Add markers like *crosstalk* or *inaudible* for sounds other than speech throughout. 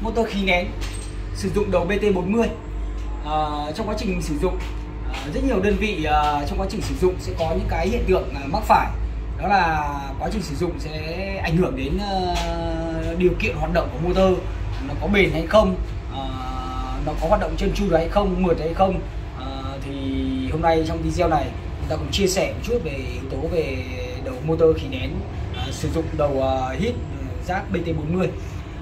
motor khí nén sử dụng đầu BT40 à, ờ, trong quá trình sử dụng à, rất nhiều đơn vị à, trong quá trình sử dụng sẽ có những cái hiện tượng à, mắc phải. Đó là quá trình sử dụng sẽ ảnh hưởng đến à, điều kiện hoạt động của motor. Nó có bền hay không à, nó có hoạt động chân tru hay không mượt hay không. À, thì hôm nay trong video này chúng ta cùng chia sẻ một chút về yếu tố về đầu motor khí nén à, sử dụng đầu uh, hít rác BT40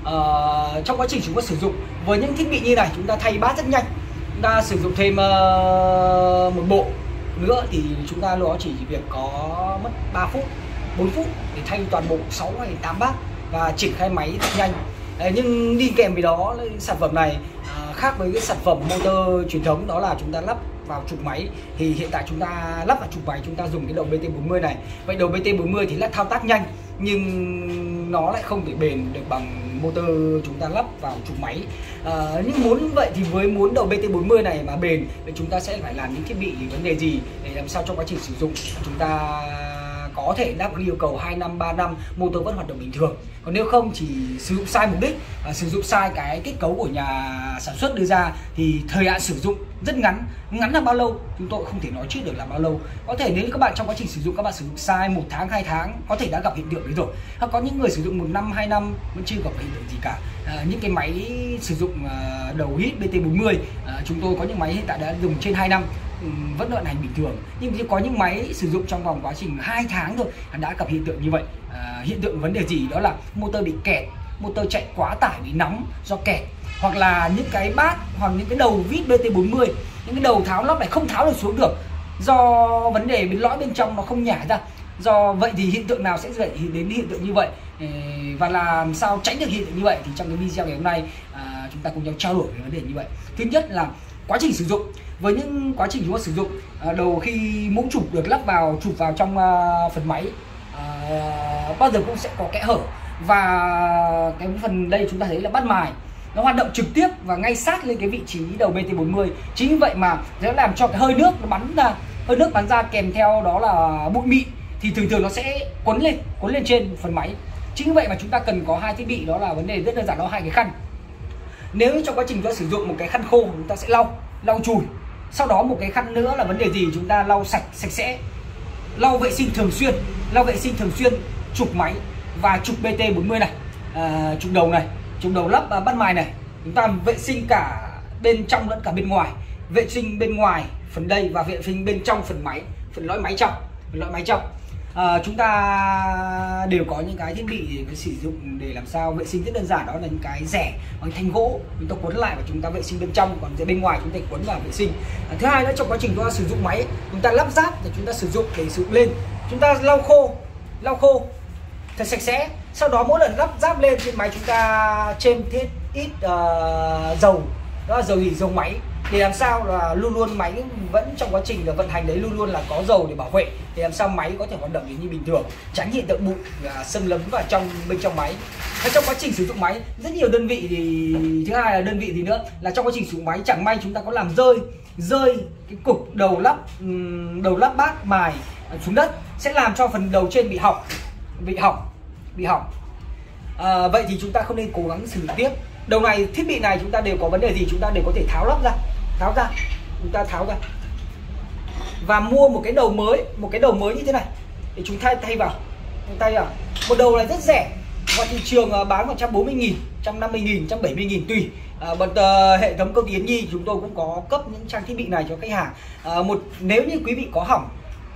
uh, trong quá trình chúng ta sử dụng với những thiết bị như này chúng ta thay bát rất nhanh. Chúng ta sử dụng thêm uh, một bộ nữa thì chúng ta nó chỉ việc có mất 3 phút 4 phút để thay toàn bộ 6 hay 8 bát và triển khai máy rất nhanh. Đấy, nhưng đi kèm với đó sản phẩm này uh, khác với cái sản phẩm motor truyền thống đó là chúng ta lắp vào trục máy. Thì hiện tại chúng ta lắp vào trục máy chúng ta dùng cái đầu BT40 này. Vậy đầu BT40 thì là thao tác nhanh nhưng nó lại không thể bền được bằng motor chúng ta lắp vào trục máy. À, nhưng muốn vậy thì với muốn đầu BT40 này mà bền thì chúng ta sẽ phải làm những thiết bị vấn đề gì để làm sao trong quá trình sử dụng? Chúng ta có thể đáp ứng yêu cầu 2 năm 3 năm motor vẫn hoạt động bình thường. Còn nếu không chỉ sử dụng sai mục đích và sử dụng sai cái kết cấu của nhà sản xuất đưa ra thì thời hạn sử dụng rất ngắn. Ngắn là bao lâu? Chúng tôi không thể nói trước được là bao lâu. Có thể nếu các bạn trong quá trình sử dụng các bạn sử dụng sai một tháng hai tháng có thể đã gặp hiện tượng đấy rồi. Hoặc có những người sử dụng một năm hai năm vẫn chưa gặp hiện tượng gì cả. À, những cái máy sử dụng à, đầu hít BT40 à, chúng tôi có những máy hiện tại đã dùng trên 2 năm vẫn vận hành bình thường. Nhưng có những máy sử dụng trong vòng quá trình 2 tháng thôi đã gặp hiện tượng như vậy. À, hiện tượng vấn đề gì? Đó là motor bị kẹt motor chạy quá tải bị nóng do kẹt. Hoặc là những cái bát hoặc những cái đầu vít BT40 những cái đầu tháo lắp này không tháo được xuống được do vấn đề bên lõi bên trong nó không nhả ra. Do vậy thì hiện tượng nào sẽ dẫn đến hiện tượng như vậy? Và làm sao tránh được hiện tượng như vậy? Thì trong cái video ngày hôm nay à, chúng ta cùng nhau trao đổi về vấn đề như vậy. Thứ nhất là quá trình sử dụng với những quá trình chúng ta sử dụng à, đầu khi mũ chụp được lắp vào, chụp vào trong à, phần máy à, bao giờ cũng sẽ có kẽ hở. Và cái phần đây chúng ta thấy là bắt mài. Nó hoạt động trực tiếp và ngay sát lên cái vị trí đầu BT40 chính vì vậy mà nó làm cho cái hơi nước nó bắn ra, hơi nước bắn ra kèm theo đó là bụi mịn, thì thường thường nó sẽ cuốn lên cuốn lên trên phần máy. Chính vì vậy mà chúng ta cần có hai thiết bị, đó là vấn đề rất đơn giản đó, hai cái khăn. Nếu trong quá trình chúng ta sử dụng một cái khăn khô, chúng ta sẽ lau lau chùi sau đó một cái khăn nữa là vấn đề gì? Chúng ta lau sạch sạch sẽ. Lau vệ sinh thường xuyên lau vệ sinh thường xuyên trục máy và trục BT 40 này à, trục đầu này trục đầu lắp à, bắt mài này. Chúng ta vệ sinh cả bên trong lẫn cả bên ngoài. Vệ sinh bên ngoài phần đây và vệ sinh bên trong phần máy phần lõi máy trong phần lõi máy trong à, chúng ta đều có những cái thiết bị để sử dụng để làm sao vệ sinh rất đơn giản đó là những cái rẻ bằng thanh gỗ chúng ta cuốn lại và chúng ta vệ sinh bên trong còn bên ngoài chúng ta cuốn vào vệ sinh. À, thứ hai nữa trong quá trình chúng ta sử dụng máy chúng ta lắp ráp để chúng ta sử dụng để sử dụng lên. Chúng ta lau khô lau khô thật sạch sẽ. Sau đó mỗi lần lắp ráp lên trên máy chúng ta chêm thiết ít uh, dầu đó là dầu gì dầu máy để làm sao là luôn luôn máy vẫn trong quá trình là vận hành đấy luôn luôn là có dầu để bảo vệ. Để làm sao máy có thể hoạt động như bình thường tránh hiện tượng bụi à, xâm lấn vào trong bên trong máy. Và trong quá trình sử dụng máy rất nhiều đơn vị thì thứ hai là đơn vị gì nữa là trong quá trình sử dụng máy chẳng may chúng ta có làm rơi rơi cái cục đầu lắp đầu lắp bát mài xuống đất sẽ làm cho phần đầu trên bị hỏng bị hỏng bị hỏng. À, vậy thì chúng ta không nên cố gắng sử tiếp. Đầu này thiết bị này chúng ta đều có vấn đề gì chúng ta đều có thể tháo lắp ra tháo ra chúng ta tháo ra. Và mua một cái đầu mới một cái đầu mới như thế này để chúng ta thay vào. Chúng ta vào một đầu này rất rẻ. Ngoài thị trường uh, bán 140 nghìn 150 nghìn 170 nghìn tùy. À, bật uh, à, hệ thống công ty Yến Nhi chúng tôi cũng có cấp những trang thiết bị này cho khách hàng. À, một nếu như quý vị có hỏng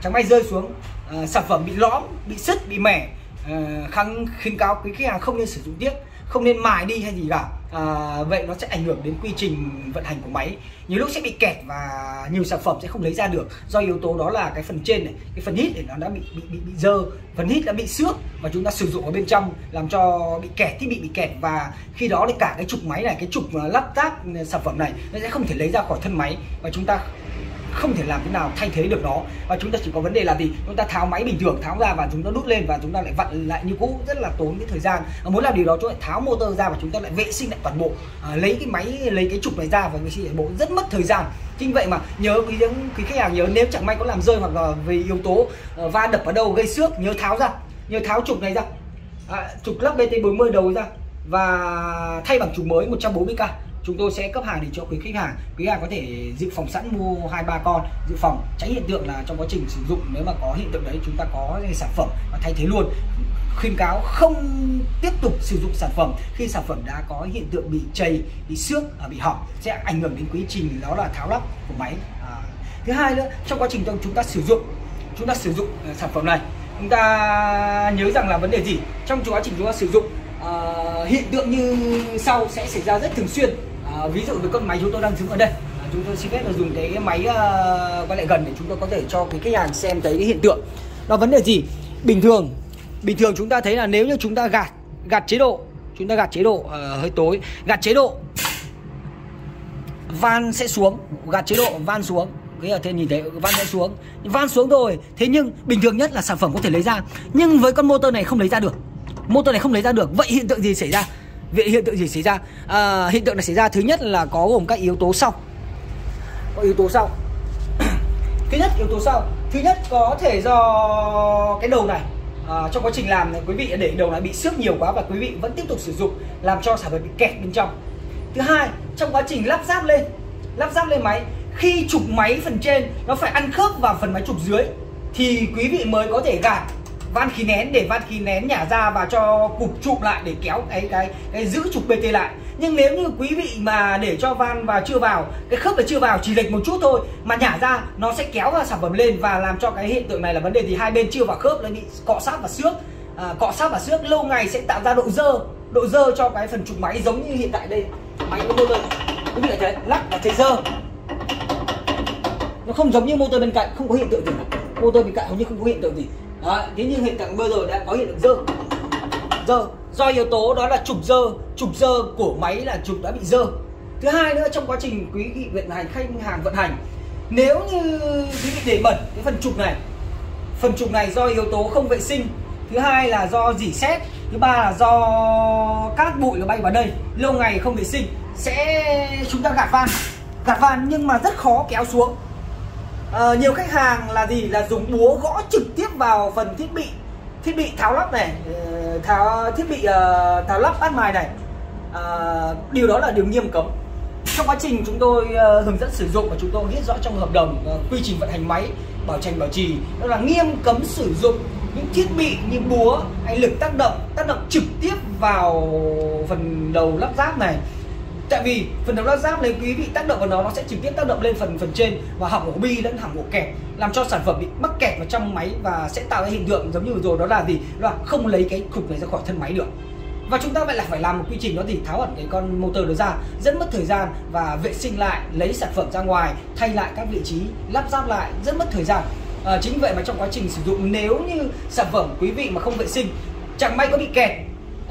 chẳng may rơi xuống à, sản phẩm bị lõm bị sứt bị mẻ à, kháng khuyến cáo quý khách hàng không nên sử dụng tiếp không nên mài đi hay gì cả à, vậy nó sẽ ảnh hưởng đến quy trình vận hành của máy. Nhiều lúc sẽ bị kẹt và nhiều sản phẩm sẽ không lấy ra được. Do yếu tố đó là cái phần trên này cái phần hít này nó đã bị bị bị, bị dơ phần hít đã bị xước và chúng ta sử dụng ở bên trong làm cho bị kẹt thiết bị bị kẹt. Và khi đó thì cả cái trục máy này cái trục lắp ráp sản phẩm này nó sẽ không thể lấy ra khỏi thân máy và chúng ta không thể làm thế nào thay thế được nó. Và chúng ta chỉ có vấn đề là gì? Chúng ta tháo máy bình thường tháo ra và chúng ta đút lên và chúng ta lại vặn lại như cũ rất là tốn cái thời gian. Và muốn làm điều đó chúng ta tháo motor ra và chúng ta lại vệ sinh lại toàn bộ. À, lấy cái máy lấy cái trục này ra và vệ sinh lại bộ. Rất mất thời gian. Chính vậy mà nhớ quý quý khách hàng nhớ nếu chẳng may có làm rơi hoặc là vì yếu tố uh, va đập ở đâu gây xước nhớ tháo ra. Nhớ tháo trục này ra. À, trục lắp BT40 đầu ra. Và thay bằng trục mới 140k chúng tôi sẽ cấp hàng để cho quý khách hàng. Quý khách hàng có thể dự phòng sẵn mua hai ba con. Dự phòng tránh hiện tượng là trong quá trình sử dụng nếu mà có hiện tượng đấy chúng ta có sản phẩm và thay thế luôn. Khuyên cáo không tiếp tục sử dụng sản phẩm khi sản phẩm đã có hiện tượng bị chày bị xước à, bị hỏng sẽ ảnh hưởng đến quy trình đó là tháo lắp của máy. À, thứ hai nữa trong quá trình chúng ta sử dụng chúng ta sử dụng à, sản phẩm này chúng ta nhớ rằng là vấn đề gì? Trong quá trình chúng ta sử dụng uh, hiện tượng như sau sẽ xảy ra rất thường xuyên. Ờ, ví dụ với con máy chúng tôi đang dùng ở đây chúng tôi xin phép là dùng cái máy uh, quay lại gần để chúng tôi có thể cho cái khách hàng xem thấy cái hiện tượng. Đó vấn đề gì? Bình thường bình thường chúng ta thấy là nếu như chúng ta gạt gạt chế độ chúng ta gạt chế độ uh, hơi tối gạt chế độ van sẽ xuống gạt chế độ van xuống. Cái ở trên nhìn thấy van sẽ xuống. Van xuống rồi thế nhưng bình thường nhất là sản phẩm có thể lấy ra. Nhưng với con motor này không lấy ra được motor này không lấy ra được vậy hiện tượng gì xảy ra? Vậy hiện tượng gì xảy ra? À, hiện tượng này xảy ra thứ nhất là có gồm các yếu tố sau. Có yếu tố sau. *clears throat* Thứ nhất yếu tố sau. Thứ nhất có thể do cái đầu này à, trong quá trình làm này quý vị để đầu này bị xước nhiều quá và quý vị vẫn tiếp tục sử dụng làm cho sản phẩm bị kẹt bên trong. Thứ hai trong quá trình lắp ráp lên lắp ráp lên máy khi trục máy phần trên nó phải ăn khớp vào phần máy trục dưới thì quý vị mới có thể gạt van khí nén để van khí nén nhả ra và cho cục chụp lại để kéo cái cái cái giữ trục BT lại. Nhưng nếu như quý vị mà để cho van và chưa vào cái khớp là chưa vào chỉ lệch một chút thôi mà nhả ra nó sẽ kéo vào sản phẩm lên và làm cho cái hiện tượng này là vấn đề thì hai bên chưa vào khớp nó bị cọ sát và xước. À, cọ sát và xước lâu ngày sẽ tạo ra độ dơ độ dơ cho cái phần trục máy giống như hiện tại đây. Máy nó motor quý vị thấy lắc là thấy dơ. Nó không giống như motor bên cạnh không có hiện tượng gì motor bên cạnh hầu như không có hiện tượng gì. Đấy, thế nhưng hiện tượng bây giờ đã có hiện tượng dơ. Dơ. Do yếu tố đó là trục dơ. Trục dơ của máy là trục đã bị dơ. Thứ hai nữa trong quá trình quý vị vận hành khách hàng vận hành nếu như quý vị để bẩn cái phần trục này phần trục này do yếu tố không vệ sinh. Thứ hai là do dỉ xét thứ ba là do cát bụi nó bay vào đây. Lâu ngày không vệ sinh sẽ chúng ta gạt van. Gạt van nhưng mà rất khó kéo xuống à, nhiều khách hàng là gì? Là dùng búa gõ trực tiếp vào phần thiết bị thiết bị tháo lắp này ờ, tháo thiết bị uh, tháo lắp bắt mài này. À, điều đó là điều nghiêm cấm. Trong quá trình chúng tôi uh, hướng dẫn sử dụng và chúng tôi viết rõ trong hợp đồng uh, quy trình vận hành máy bảo trành bảo trì đó là nghiêm cấm sử dụng những thiết bị như búa hay lực tác động tác động trực tiếp vào phần đầu lắp ráp này tại vì phần đầu lắp ráp nếu quý vị tác động vào nó nó sẽ trực tiếp tác động lên phần phần trên. Và hỏng ổ bi lẫn hỏng ổ kẹp làm cho sản phẩm bị mắc kẹt vào trong máy và sẽ tạo ra hiện tượng giống như vừa rồi đó là gì? Đó là không lấy cái cục này ra khỏi thân máy được. Và chúng ta vậy là phải làm một quy trình đó thì tháo hẳn cái con motor đó ra rất mất thời gian và vệ sinh lại lấy sản phẩm ra ngoài thay lại các vị trí lắp ráp lại rất mất thời gian. À, chính vậy mà trong quá trình sử dụng nếu như sản phẩm quý vị mà không vệ sinh chẳng may có bị kẹt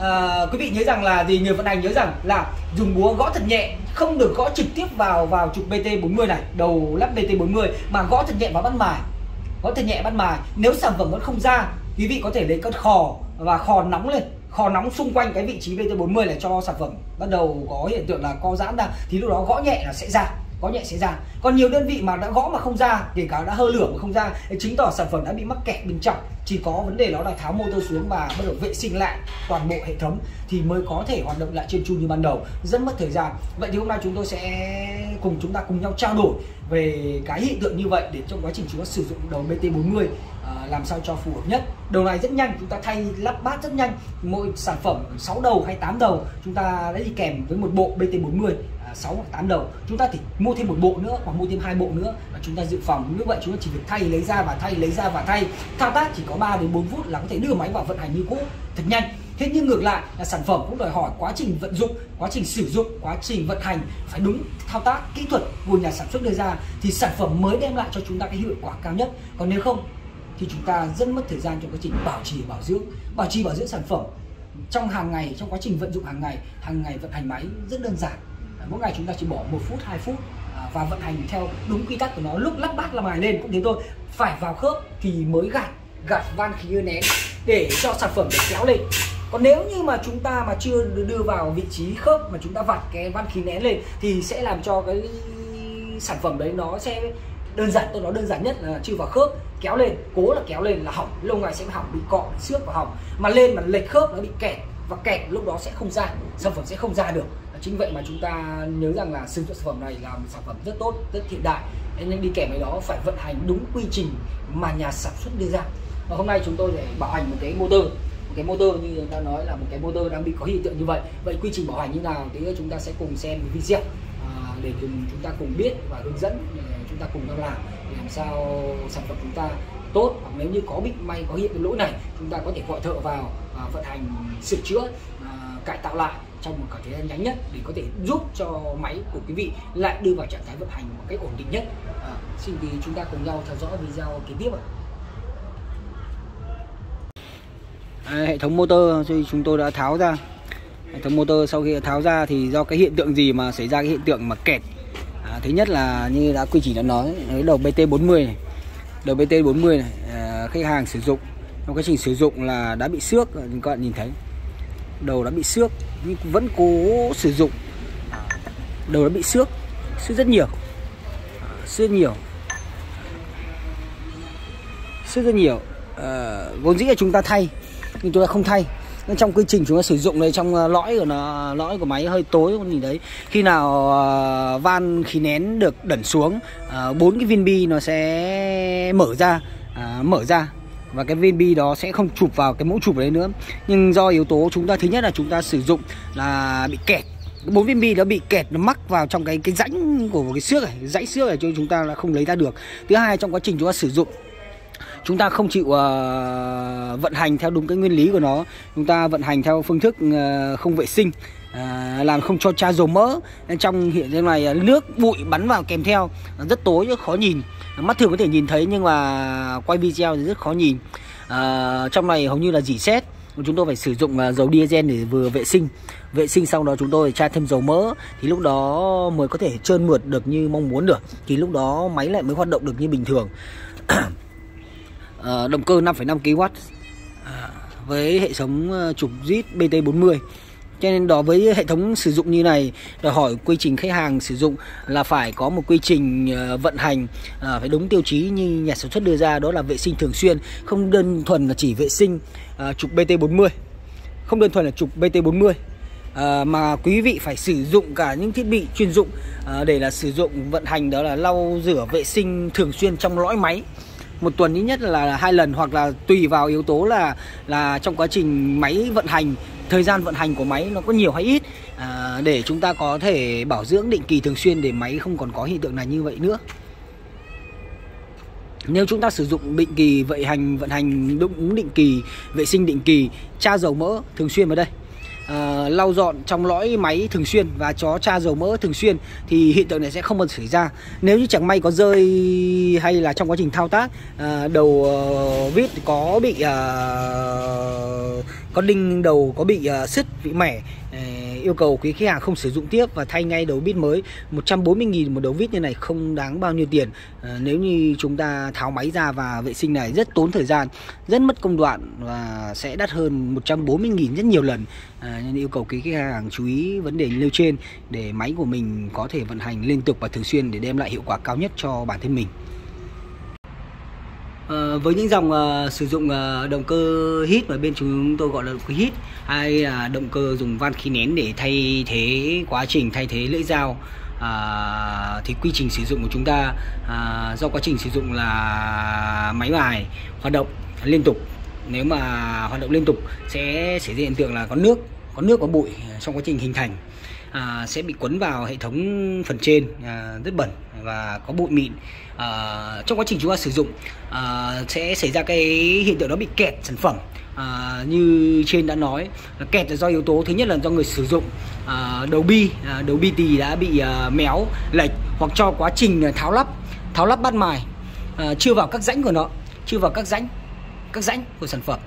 à, quý vị nhớ rằng là gì? Người vận hành nhớ rằng là dùng búa gõ thật nhẹ không được gõ trực tiếp vào vào trục BT40 này đầu lắp BT40 mà gõ thật nhẹ vào bắt mài. Gõ thật nhẹ bắt mài. Nếu sản phẩm vẫn không ra quý vị có thể lấy con khò và khò nóng lên. Khò nóng xung quanh cái vị trí BT40 là cho sản phẩm. Bắt đầu có hiện tượng là co giãn ra. Thì lúc đó gõ nhẹ là sẽ ra có nhẹ sẽ ra. Còn nhiều đơn vị mà đã gõ mà không ra, kể cả đã hơ lửa mà không ra chứng tỏ sản phẩm đã bị mắc kẹt bên trong. Chỉ có vấn đề đó là tháo motor xuống và bắt đầu vệ sinh lại toàn bộ hệ thống thì mới có thể hoạt động lại trên chu như ban đầu. Rất mất thời gian. Vậy thì hôm nay chúng tôi sẽ cùng chúng ta cùng nhau trao đổi về cái hiện tượng như vậy để trong quá trình chúng ta sử dụng đầu BT40 à, làm sao cho phù hợp nhất. Đầu này rất nhanh chúng ta thay lắp bát rất nhanh. Mỗi sản phẩm 6 đầu hay 8 đầu chúng ta đã đi kèm với một bộ BT40 6 à, hoặc 8 đầu. Chúng ta thì mua thêm một bộ nữa hoặc mua thêm hai bộ nữa và chúng ta dự phòng. Như vậy chúng ta chỉ việc thay lấy ra và thay lấy ra và thay. Thao tác chỉ có 3 đến 4 phút là có thể đưa máy vào vận hành như cũ. Thật nhanh thế nhưng ngược lại là sản phẩm cũng đòi hỏi quá trình vận dụng, quá trình sử dụng, quá trình vận hành phải đúng, thao tác, kỹ thuật của nhà sản xuất đưa ra thì sản phẩm mới đem lại cho chúng ta cái hiệu quả cao nhất. Còn nếu không thì chúng ta rất mất thời gian trong quá trình bảo trì, bảo dưỡng. Bảo trì, bảo dưỡng sản phẩm trong hàng ngày, trong quá trình vận dụng hàng ngày hàng ngày vận hành máy rất đơn giản. À, mỗi ngày chúng ta chỉ bỏ một phút 2 phút à, và vận hành theo đúng quy tắc của nó. Lúc lắp bát là mài lên cũng thế thôi. Phải vào khớp thì mới gạt gạt van khí nén để cho sản phẩm được kéo lên còn nếu như mà chúng ta mà chưa đưa vào vị trí khớp mà chúng ta vặt cái van khí nén lên thì sẽ làm cho cái sản phẩm đấy nó sẽ đơn giản, tôi nói đơn giản nhất là chưa vào khớp, kéo lên, cố là kéo lên là hỏng lâu ngày sẽ hỏng, bị cọ xước và hỏng. Mà lên mà lệch khớp, nó bị kẹt và kẹt lúc đó sẽ không ra, sản phẩm sẽ không ra được. Chính vậy mà chúng ta nhớ rằng là sử dụng sản phẩm này là một sản phẩm rất tốt, rất hiện đại. Nên đi kèm với đó phải vận hành đúng quy trình mà nhà sản xuất đưa ra. Và hôm nay chúng tôi để bảo hành một cái motor một cái motor như chúng ta nói là một cái motor đang bị có hiện tượng như vậy. Vậy quy trình bảo hành như nào thì chúng ta sẽ cùng xem video à, để cùng chúng ta cùng biết và hướng dẫn chúng ta cùng nhau làm để làm sao sản phẩm chúng ta tốt. Hoặc nếu như có bị may có hiện cái lỗi này chúng ta có thể gọi thợ vào à, vận hành sửa chữa à, cải tạo lại trong một khoảng thời gian ngắn nhất để có thể giúp cho máy của quý vị lại đưa vào trạng thái vận hành một cách ổn định nhất. À, xin thì chúng ta cùng nhau theo dõi video kế tiếp ạ. à, hệ thống motor thì chúng tôi đã tháo ra. Hệ thống motor sau khi tháo ra thì do cái hiện tượng gì mà xảy ra cái hiện tượng mà kẹt? À, thứ nhất là như đã quy trình đã nói cái đầu BT40 này đầu BT40 này à, khách hàng sử dụng trong quá trình sử dụng là đã bị xước các bạn nhìn thấy. Đầu đã bị xước nhưng vẫn cố sử dụng. Đầu đã bị xước xước rất nhiều. Xước nhiều. Xước rất nhiều. À, vốn dĩ là chúng ta thay nhưng chúng ta không thay. Nên trong quy trình chúng ta sử dụng đây trong à, lõi của nó à, lõi của máy hơi tối con nhìn đấy khi nào uh, van khí nén được đẩn xuống bốn uh, cái viên bi nó sẽ mở ra uh, mở ra. Và cái viên bi đó sẽ không chụp vào cái mẫu chụp đấy nữa. Nhưng do yếu tố chúng ta thứ nhất là chúng ta sử dụng là bị kẹt. Bốn viên bi nó bị kẹt nó mắc vào trong cái cái rãnh của cái xước này rãnh xước này cho chúng ta là không lấy ra được. Thứ hai trong quá trình chúng ta sử dụng chúng ta không chịu uh, vận hành theo đúng cái nguyên lý của nó. Chúng ta vận hành theo phương thức uh, không vệ sinh à, làm không cho cha dầu mỡ. Trong hiện tượng này nước bụi bắn vào kèm theo rất tối rất khó nhìn. Mắt thường có thể nhìn thấy nhưng mà quay video thì rất khó nhìn. À, trong này hầu như là dỉ xét. Chúng tôi phải sử dụng dầu diesel để vừa vệ sinh. Vệ sinh xong đó chúng tôi tra thêm dầu mỡ. Thì lúc đó mới có thể trơn mượt được như mong muốn được. Thì lúc đó máy lại mới hoạt động được như bình thường. *clears throat* Ờ, động cơ 5,5 kW à, với hệ thống ờ, trục zit BT40 cho nên đó với hệ thống sử dụng như này đòi hỏi quy trình khách hàng sử dụng là phải có một quy trình ờ, vận hành phải đúng tiêu chí như nhà sản xuất đưa ra đó là vệ sinh thường xuyên không đơn thuần là chỉ vệ sinh trục BT40 không đơn thuần là trục BT40 à, mà quý vị phải sử dụng cả những thiết bị chuyên dụng à, để là sử dụng vận hành đó là lau rửa vệ sinh thường xuyên trong lõi máy một tuần ít nhất là hai lần hoặc là tùy vào yếu tố là là trong quá trình máy vận hành thời gian vận hành của máy nó có nhiều hay ít. À, để chúng ta có thể bảo dưỡng định kỳ thường xuyên để máy không còn có hiện tượng này như vậy nữa. Nếu chúng ta sử dụng định kỳ vận hành vận hành đúng định kỳ vệ sinh định kỳ tra dầu mỡ thường xuyên vào đây uh, lau dọn trong lõi máy thường xuyên và chó tra dầu mỡ thường xuyên thì hiện tượng này sẽ không còn xảy ra. Nếu như chẳng may có rơi hay là trong quá trình thao tác uh, đầu uh, vít có bị uh, có đinh đầu có bị uh, sứt bị mẻ uh, yêu cầu quý khách hàng không sử dụng tiếp và thay ngay đầu vít mới. 140.000 một đầu vít như này không đáng bao nhiêu tiền. À, nếu như chúng ta tháo máy ra và vệ sinh này rất tốn thời gian rất mất công đoạn và sẽ đắt hơn 140.000 rất nhiều lần. À, nên yêu cầu quý khách hàng chú ý vấn đề nêu trên để máy của mình có thể vận hành liên tục và thường xuyên để đem lại hiệu quả cao nhất cho bản thân mình. À, với những dòng uh, sử dụng uh, động cơ hít mà bên chúng tôi gọi là động cơ hít hay là động cơ dùng van khí nén để thay thế quá trình thay thế lưỡi dao à, thì quy trình sử dụng của chúng ta à, do quá trình sử dụng là máy bài hoạt động liên tục. Nếu mà hoạt động liên tục sẽ xảy ra hiện tượng là có nước có nước có bụi trong quá trình hình thành à, sẽ bị quấn vào hệ thống phần trên à, rất bẩn và có bụi mịn. À, trong quá trình chúng ta sử dụng à, sẽ xảy ra cái hiện tượng đó bị kẹt sản phẩm à, như trên đã nói. Kẹt là do yếu tố thứ nhất là do người sử dụng à, đầu bi à, đầu bi tì đã bị à, méo lệch hoặc cho quá trình tháo lắp tháo lắp bắt mài. À, chưa vào các rãnh của nó chưa vào các rãnh các rãnh của sản phẩm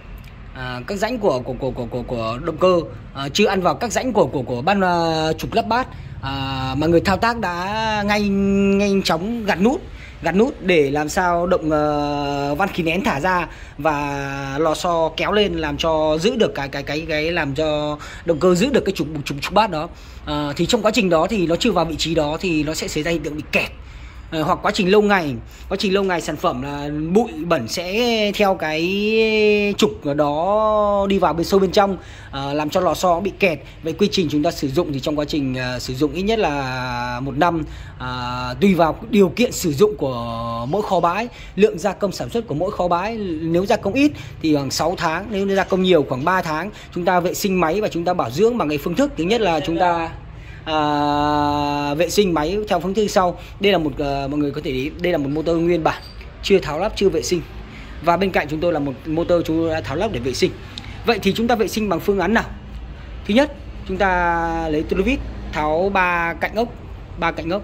à, các rãnh của của của của của, của động cơ à, chưa ăn vào các rãnh của của của ban uh, trục lắp bát. À, mà người thao tác đã ngay nhanh chóng gạt nút gạt nút để làm sao động à, uh, van khí nén thả ra và lò xo kéo lên làm cho giữ được cái cái cái cái làm cho động cơ giữ được cái trục trục trục bát đó. Uh, thì trong quá trình đó thì nó chưa vào vị trí đó thì nó sẽ xảy ra hiện tượng bị kẹt. Ờ, hoặc quá trình lâu ngày. Quá trình lâu ngày sản phẩm là bụi bẩn sẽ theo cái trục đó đi vào bên sâu bên trong ờ, làm cho lò xo bị kẹt. Vậy quy trình chúng ta sử dụng thì trong quá trình ờ, sử dụng ít nhất là một năm tùy vào điều kiện sử dụng của mỗi kho bãi. Lượng gia công sản xuất của mỗi kho bãi, nếu gia công ít thì khoảng 6 tháng, nếu gia công nhiều khoảng 3 tháng. Chúng ta vệ sinh máy và chúng ta bảo dưỡng bằng cái phương thức. Thứ nhất là chúng ta à, vệ sinh máy theo phương thức sau. Đây là một à, mọi người có thể đây là một motor nguyên bản chưa tháo lắp chưa vệ sinh. Và bên cạnh chúng tôi là một motor chúng tôi đã tháo lắp để vệ sinh. Vậy thì chúng ta vệ sinh bằng phương án nào? Thứ nhất chúng ta lấy tua vít tháo ba cạnh ốc ba cạnh ốc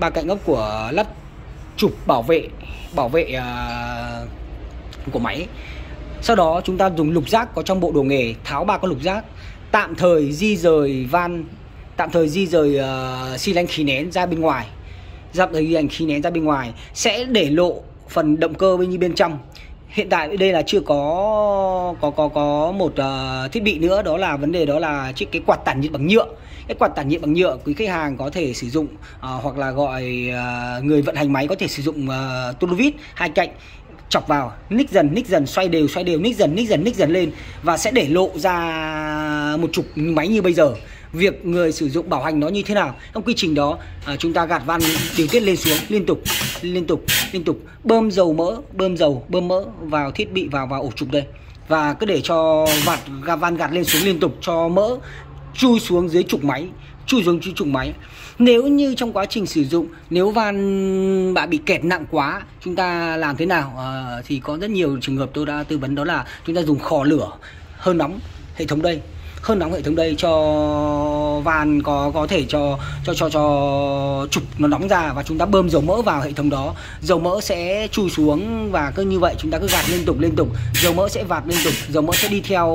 ba cạnh ốc của lắp chụp bảo vệ bảo vệ uh, của máy. Sau đó chúng ta dùng lục giác có trong bộ đồ nghề tháo ba con lục giác tạm thời di rời van tạm thời di rời uh, xi lanh khí nén ra bên ngoài. Dọc thời hành khí nén ra bên ngoài sẽ để lộ phần động cơ bên như bên trong. Hiện tại đây là chưa có có có có một uh, thiết bị nữa đó là vấn đề đó là chiếc cái quạt tản nhiệt bằng nhựa. Cái quạt tản nhiệt bằng nhựa quý khách hàng có thể sử dụng uh, hoặc là gọi uh, người vận hành máy có thể sử dụng uh, tua vít hai cạnh chọc vào ních dần ních dần xoay đều xoay đều ních dần ních dần ních dần lên và sẽ để lộ ra một trục máy như bây giờ việc người sử dụng bảo hành nó như thế nào. Trong quy trình đó à, chúng ta gạt van điều tiết lên xuống liên tục liên tục liên tục. Bơm dầu mỡ bơm dầu bơm mỡ vào thiết bị vào vào ổ trục đây. Và cứ để cho vạt gạt van gạt lên xuống liên tục cho mỡ chui xuống dưới trục máy chui xuống dưới trục máy. Nếu như trong quá trình sử dụng nếu van bạn bị kẹt nặng quá chúng ta làm thế nào? À, thì có rất nhiều trường hợp tôi đã tư vấn đó là chúng ta dùng khò lửa hơn nóng hệ thống đây hơn nóng hệ thống đây cho van có có thể cho cho cho cho trục nó nóng ra và chúng ta bơm dầu mỡ vào hệ thống đó. Dầu mỡ sẽ chui xuống và cứ như vậy chúng ta cứ gạt liên tục liên tục. Dầu mỡ sẽ vạt liên tục, dầu mỡ sẽ đi theo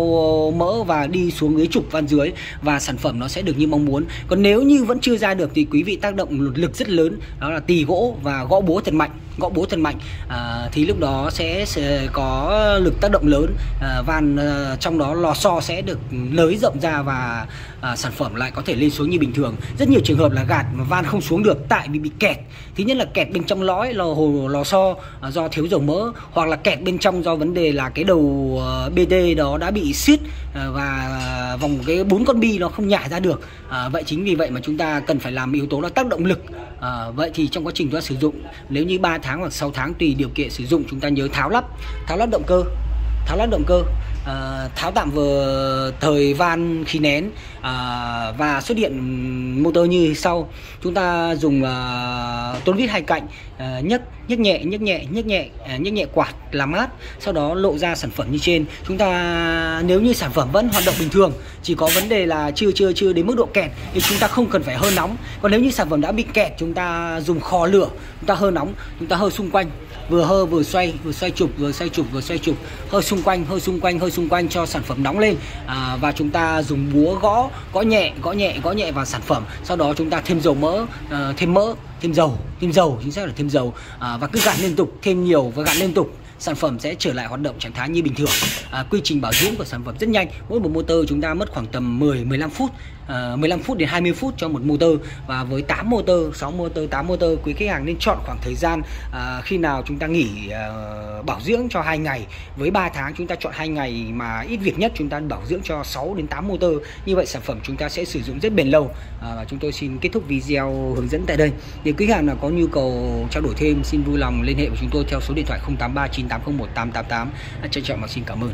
mỡ và đi xuống dưới trục van dưới và sản phẩm nó sẽ được như mong muốn. Còn nếu như vẫn chưa ra được thì quý vị tác động lực rất lớn, đó là tì gỗ và gõ búa thật mạnh gõ búa thật mạnh à, thì lúc đó sẽ, sẽ có lực tác động lớn à, van à, trong đó lò xo sẽ được nới rộng ra và à, sản phẩm lại có thể lên xuống như bình thường. Rất nhiều trường hợp là gạt mà van không xuống được tại vì bị kẹt. Thứ nhất là kẹt bên trong lõi lò hồ lò xo à, do thiếu dầu mỡ hoặc là kẹt bên trong do vấn đề là cái đầu à, BD đó đã bị xiết à, và vòng cái bốn con bi nó không nhả ra được. À, vậy chính vì vậy mà chúng ta cần phải làm yếu tố là tác động lực à, vậy thì trong quá trình chúng ta sử dụng nếu như 3 tháng hoặc 6 tháng tùy điều kiện sử dụng chúng ta nhớ tháo lắp. Tháo lắp động cơ. Tháo lắp động cơ à, tháo tạm vừa thời van khí nén à, và xuất hiện motor như sau. Chúng ta dùng à, tôn vít hai cạnh à, nhấc nhấc nhẹ nhấc nhẹ nhấc nhẹ à, nhấc nhẹ quạt làm mát sau đó lộ ra sản phẩm như trên. Chúng ta nếu như sản phẩm vẫn hoạt động bình thường chỉ có vấn đề là chưa chưa chưa đến mức độ kẹt thì chúng ta không cần phải hơi nóng. Còn nếu như sản phẩm đã bị kẹt chúng ta dùng kho lửa chúng ta hơi nóng chúng ta hơi xung quanh vừa hơ vừa xoay vừa xoay trục vừa xoay trục vừa xoay trục hơi xung quanh hơi xung quanh hơi xung quanh cho sản phẩm nóng lên. À, và chúng ta dùng búa gõ gõ nhẹ gõ nhẹ gõ nhẹ vào sản phẩm. Sau đó chúng ta thêm dầu mỡ à, thêm mỡ thêm dầu thêm dầu chính xác là thêm dầu. À, và cứ gạt liên tục thêm nhiều và gạt liên tục sản phẩm sẽ trở lại hoạt động trạng thái như bình thường. À, quy trình bảo dưỡng của sản phẩm rất nhanh. Mỗi một motor chúng ta mất khoảng tầm 10 15 phút à, 15 phút đến 20 phút cho một motor. Và với 8 motor 6 motor 8 motor quý khách hàng nên chọn khoảng thời gian à, khi nào chúng ta nghỉ à, bảo dưỡng cho hai ngày. Với 3 tháng chúng ta chọn hai ngày mà ít việc nhất chúng ta bảo dưỡng cho 6 đến 8 motor. Như vậy sản phẩm chúng ta sẽ sử dụng rất bền lâu. À, và chúng tôi xin kết thúc video hướng dẫn tại đây nếu quý khách hàng nào có nhu cầu trao đổi thêm, xin vui lòng liên hệ với chúng tôi theo số điện thoại 0839801888 trân trọng và xin cảm ơn.